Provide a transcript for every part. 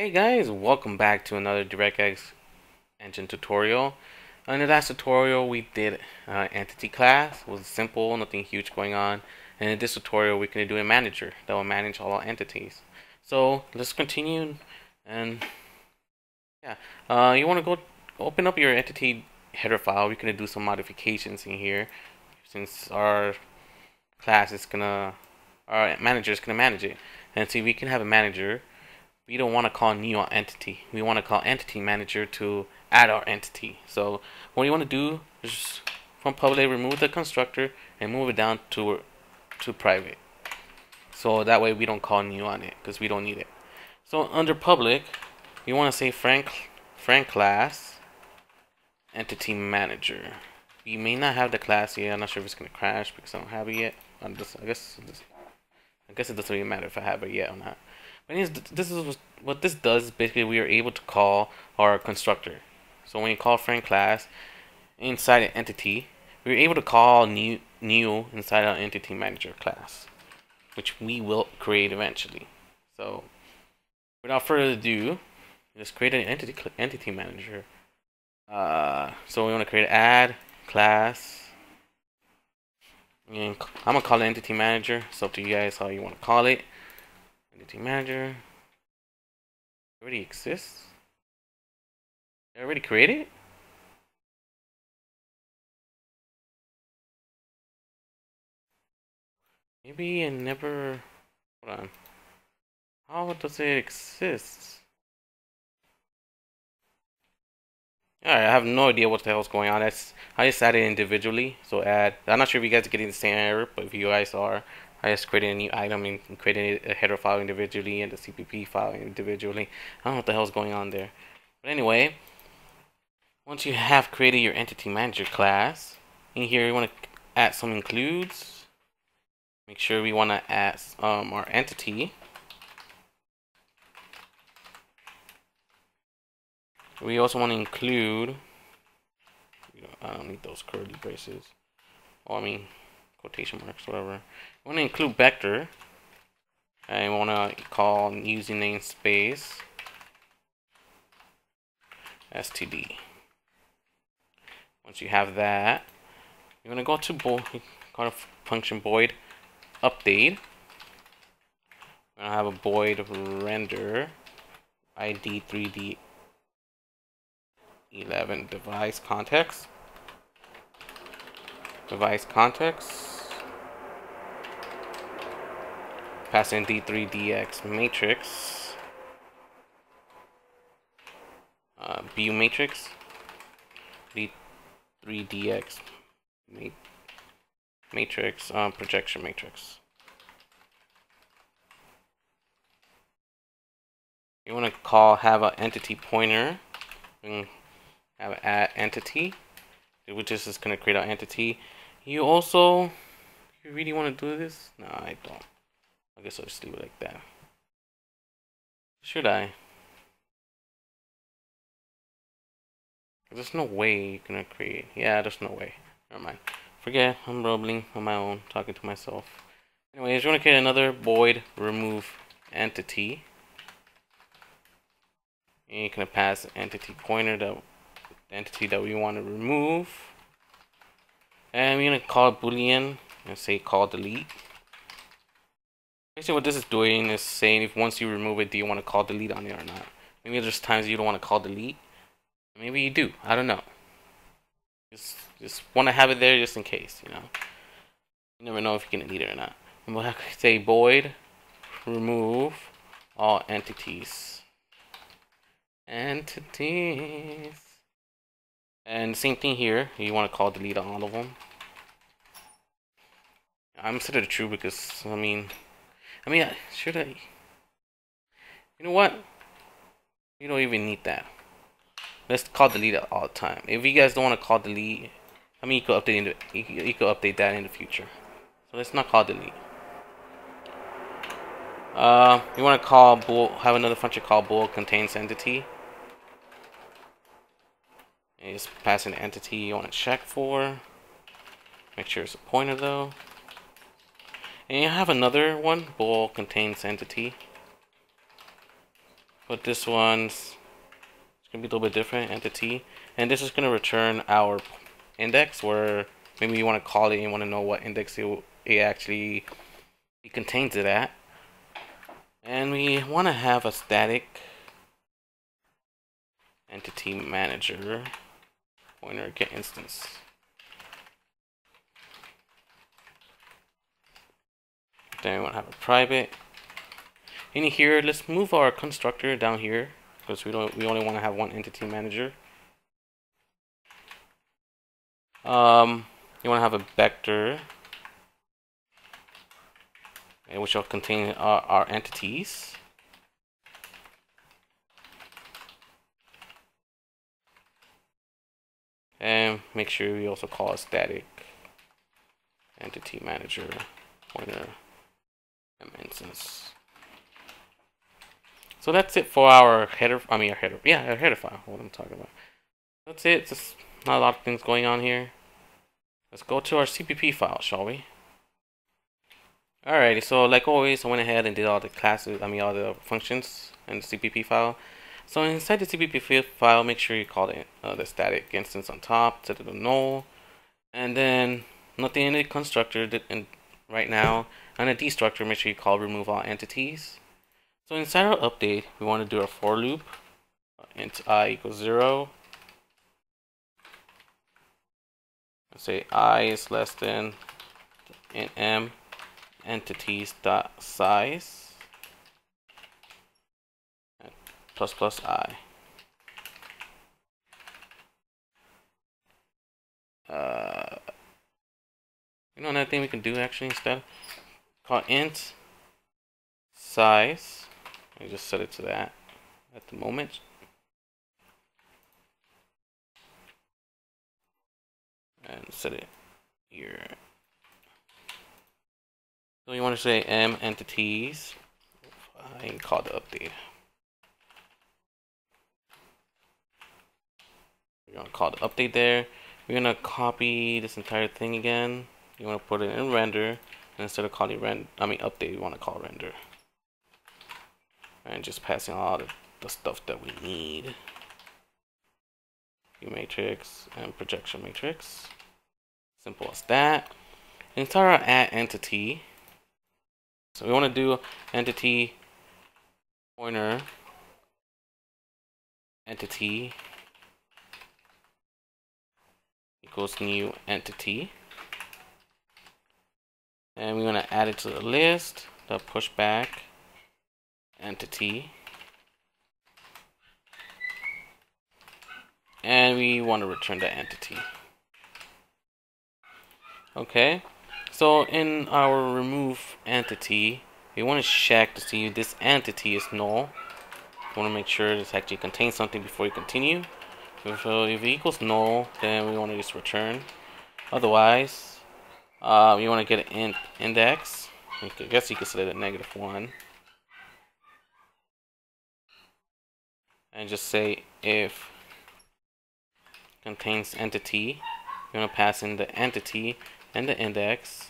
Hey guys, welcome back to another DirectX engine tutorial. In the last tutorial we did uh, entity class, it was simple, nothing huge going on. And in this tutorial we're going to do a manager that will manage all our entities. So let's continue and yeah, uh, you want to go open up your entity header file. We're going to do some modifications in here since our class is going to, our manager is going to manage it. And see, we can have a manager we don't want to call new entity. We want to call entity manager to add our entity. So what you want to do is from public remove the constructor and move it down to to private. So that way we don't call new on it because we don't need it. So under public, you want to say friend friend class entity manager. We may not have the class yet. I'm not sure if it's gonna crash because I don't have it yet. I'm just, I guess I guess it doesn't really matter if I have it yet or not. But this is what this does. Is basically, we are able to call our constructor. So when you call friend class inside an entity, we're able to call new new inside our entity manager class, which we will create eventually. So without further ado, let's create an entity entity manager. Uh, so we want to create add class. And I'm gonna call it entity manager. It's up to you guys how you want to call it. Entity manager already exists. Already created. Maybe it never. Hold on. How does it exist? Alright, I have no idea what the hell is going on. I just added individually. So add. I'm not sure if you guys are getting the same error, but if you guys are, I just created a new item and created a header file individually and the CPP file individually. I don't know what the hell is going on there. But anyway, once you have created your entity manager class, in here you want to add some includes. Make sure we want to add um, our entity. We also want to include, I don't need those curly braces. Oh, I mean, quotation marks, whatever. I want to include vector. I want to call using namespace std. Once you have that, you're gonna go to void, call a function void update. Gonna have a void render id 3d 11 device context device context pass in D3DX matrix, uh, view matrix, D3DX matrix, um, projection matrix. You want to call have an entity pointer, and have add entity, which is just going to create an entity. You also, you really want to do this? No, I don't. I guess I'll just leave it like that. Should I? There's no way you can create. Yeah, there's no way. Never mind. Forget, I'm rumbling on my own, talking to myself. Anyways, you want to create another void remove entity. And you're to pass entity pointer, the entity that we want to remove. And we're to call it boolean and say call delete. Basically what this is doing is saying if once you remove it, do you want to call delete on it or not? Maybe there's times you don't want to call delete. Maybe you do. I don't know. Just just want to have it there just in case, you know. You never know if you can delete it or not. And we'll to say void remove all entities. Entities. And same thing here. You want to call delete on all of them. I'm set it true because I mean I mean, should I? You know what? You don't even need that. Let's call delete all the time. If you guys don't want to call delete, I mean, you could update in the, you, you could update that in the future. So let's not call delete. Uh, you want to call bool, have another function called bool contains entity. And just pass an entity you want to check for. Make sure it's a pointer though. And you have another one, bool contains entity. but this one's gonna be a little bit different entity, and this is gonna return our index where maybe you want to call it and you want to know what index it, it actually it contains it at. And we want to have a static entity manager pointer get instance. Then we want to have a private. In here, let's move our constructor down here because we don't we only want to have one entity manager. Um, you want to have a vector which will contain our, our entities. And make sure we also call a static entity manager pointer instance. So that's it for our header. I mean, our header. Yeah, our header file. What I'm talking about. That's it. Just not a lot of things going on here. Let's go to our CPP file, shall we? Alrighty. So like always, I went ahead and did all the classes. I mean, all the functions in the CPP file. So inside the CPP file, make sure you call it uh, the static instance on top, set it to null, and then nothing in the constructor in, right now. on a destructor, make sure you call remove all entities. So inside our update, we want to do a for loop. int i equals 0. Let's say i is less than int m entities dot size plus plus i. Uh, you know another thing we can do actually instead? Call int size I just set it to that at the moment. And set it here. So you want to say m entities. I call the update. We're gonna call the update there. We're gonna copy this entire thing again. You want to put it in render, and instead of calling render I mean update, you want to call render and just passing all the, the stuff that we need. View matrix and projection matrix. Simple as that. Inside our add entity, so we want to do entity pointer entity equals new entity. And we want to add it to the list, the pushback entity. And we want to return the entity. Okay, so in our remove entity, we want to check to see if this entity is null. We want to make sure this actually contains something before we continue. So if it equals null, then we want to just return. Otherwise, uh, you want to get an int index. I guess you could set it at negative 1. and just say if contains entity you're going to pass in the entity and the index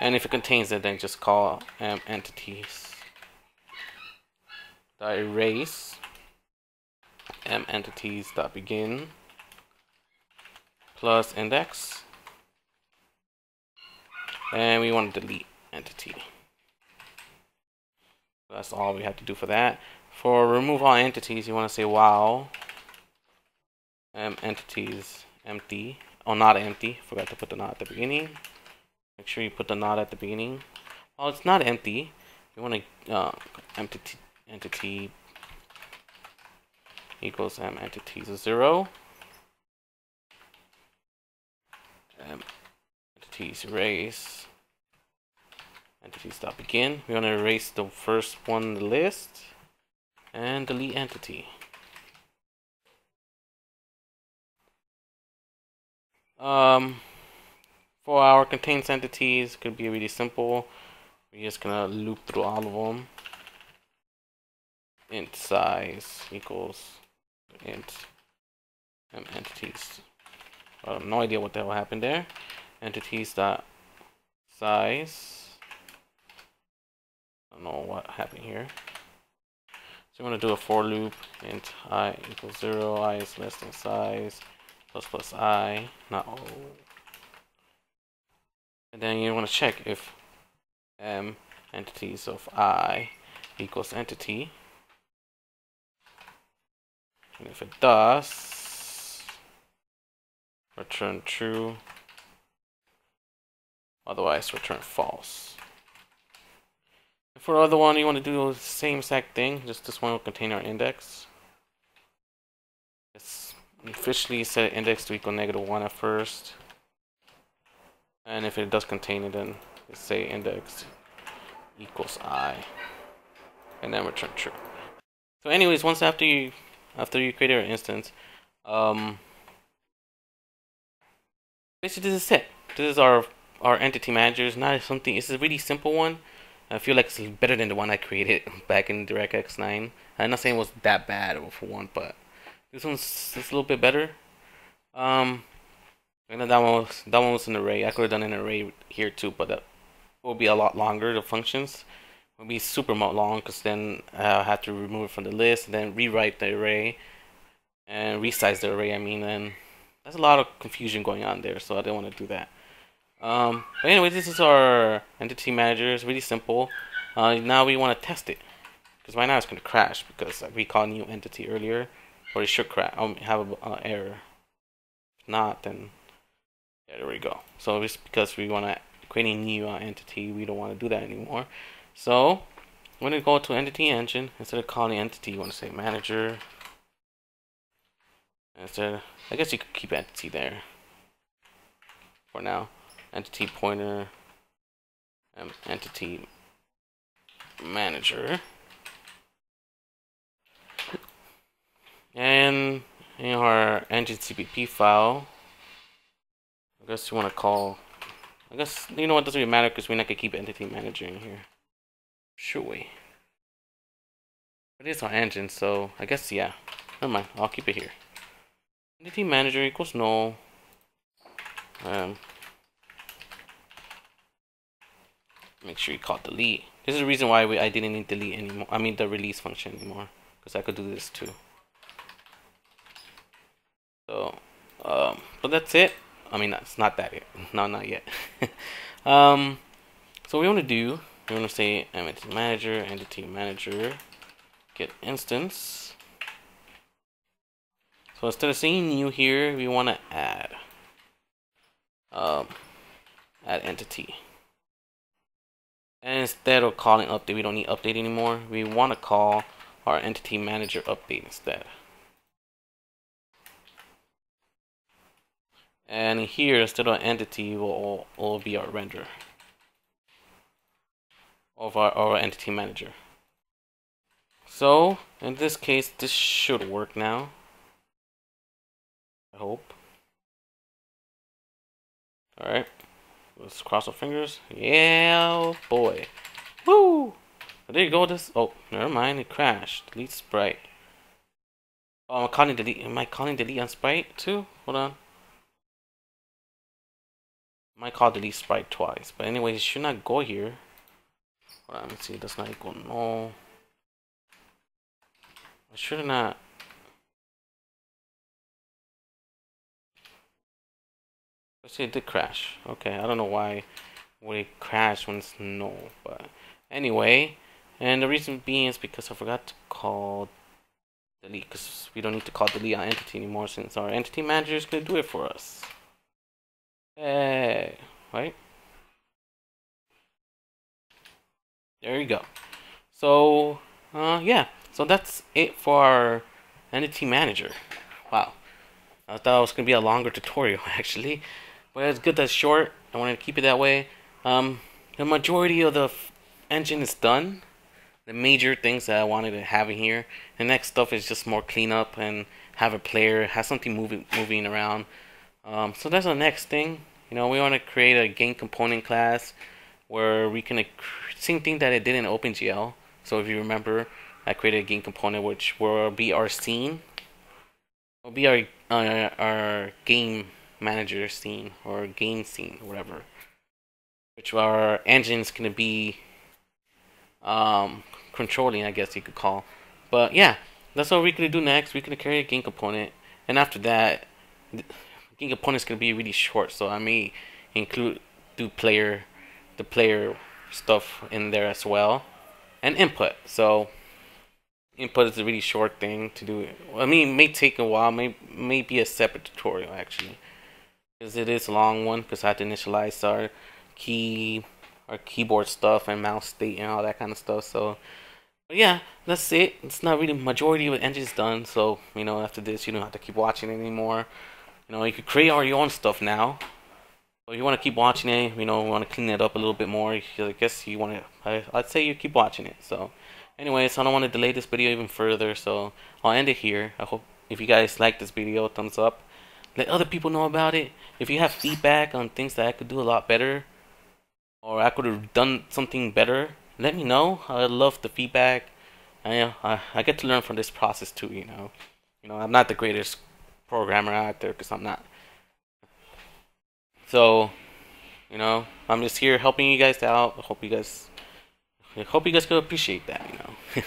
and if it contains it then just call um, entities dot erase m entities dot begin plus index and we want to delete entity that's all we have to do for that. For remove all entities, you want to say while um, entities empty. Oh, not empty. Forgot to put the not at the beginning. Make sure you put the not at the beginning. While it's not empty, you want to uh, entity entity equals m entities zero. Um, entities erase entity stop begin. We want to erase the first one in the list and delete entity. Um, for our contains entities, could be really simple. We're just gonna loop through all of them. Int size equals int um, entities. I have no idea what the hell happened there. Entities dot size I don't know what happened here. So I'm going to do a for loop int i equals 0, i is less than size, plus plus i, not o. And then you want to check if m entities of i equals entity. And if it does, return true. Otherwise, return false. For the other one, you want to do the same exact thing. Just this one will contain our index. Let's officially set index to equal negative 1 at first. And if it does contain it, then let's say index equals i. And then return true. So anyways, once after you after you create your instance, um, basically this is it. This is our our entity manager. It's not something. It's a really simple one. I feel like it's better than the one I created back in DirectX 9. I'm not saying it was that bad for one, but this one's a little bit better. Um, and that one was that one was an array. I could have done an array here too, but that will be a lot longer. The functions will be super long because then I'll have to remove it from the list, and then rewrite the array and resize the array. I mean, and there's a lot of confusion going on there, so I didn't want to do that. Um, but anyway, this is our entity manager. It's really simple. Uh, now we want to test it. Because right now it's going to crash because we called new entity earlier. Or it should crash. I'll have an uh, error. If not, then yeah, there we go. So it's because we want to create a new uh, entity. We don't want to do that anymore. So when you go to entity engine, instead of calling entity, you want to say manager. Instead, I guess you could keep entity there for now entity pointer, um, entity manager. And in our engine CPP file, I guess you want to call, I guess, you know what, doesn't really matter because we're not going to keep entity manager in here. Should we? It is our engine, so I guess, yeah. Never mind, I'll keep it here. Entity manager equals null. Um, make sure you call delete. This is the reason why we, I didn't need delete anymore. I mean the release function anymore. Because I could do this too. So, um, but that's it. I mean, it's not that yet. No, not yet. um, so we want to do, we want to say entity manager, entity manager, get instance. So instead of saying new here, we want to add, um, add entity. And instead of calling update, we don't need update anymore. We want to call our entity manager update instead. And here, instead of entity, will will be our render of our, our entity manager. So, in this case, this should work now. I hope. Alright. Let's cross our fingers. Yeah, oh boy. Woo! Oh, there you go. This. Oh, never mind. It crashed. Delete sprite. Oh, I'm calling delete. Am I calling delete on sprite too? Hold on. I might call delete sprite twice. But anyway, it should not go here. Hold on. Let's see. That's not equal no. I should not. See, it did crash. Okay, I don't know why would it crash when it's null, but anyway, and the reason being is because I forgot to call delete, because we don't need to call delete on entity anymore since our entity manager is going to do it for us. Hey, right? There you go. So, uh, yeah. So that's it for our entity manager. Wow. I thought it was going to be a longer tutorial, actually. But it's good that's short. I wanted to keep it that way. Um, the majority of the engine is done. The major things that I wanted to have in here. The next stuff is just more cleanup and have a player, have something moving moving around. Um, so that's the next thing. You know, we want to create a game component class where we can same thing that it did in OpenGL. So if you remember, I created a game component which will be our scene. Will be our uh, our game manager scene or game scene, or whatever. Which our engine is going to be um, controlling, I guess you could call. But yeah, that's what we're gonna do next. We're gonna carry a game component, and after that, game component is gonna be really short. So I may include do player, the player stuff in there as well, and input. So input is a really short thing to do. I mean, it may take a while. May may be a separate tutorial actually, because it is a long one. Because I had to initialize our key, our keyboard stuff and mouse state and all that kind of stuff. So, but yeah, that's it. It's not really majority of the engine's done. So you know, after this, you don't have to keep watching it anymore. You know, you could create all your own stuff now. But you want to keep watching it, you know, want to clean it up a little bit more. I guess you want to. I, I'd say you keep watching it. So. Anyways, I don't want to delay this video even further, so I'll end it here. I hope if you guys like this video, thumbs up. Let other people know about it. If you have feedback on things that I could do a lot better, or I could have done something better, let me know. I love the feedback. I, I, I get to learn from this process too, you know. You know, I'm not the greatest programmer out there because I'm not. So, you know, I'm just here helping you guys out. I hope you guys I hope you guys could appreciate that, you know.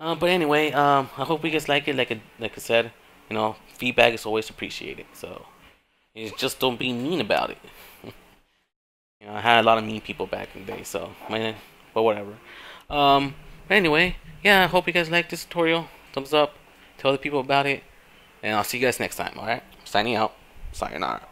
uh, but anyway, um, I hope you guys like it. Like I, like I said, you know, feedback is always appreciated. So, just don't be mean about it. you know, I had a lot of mean people back in the day. So, but whatever. Um, but anyway, yeah, I hope you guys like this tutorial. Thumbs up. Tell the people about it. And I'll see you guys next time, alright? Signing out. Sayonara.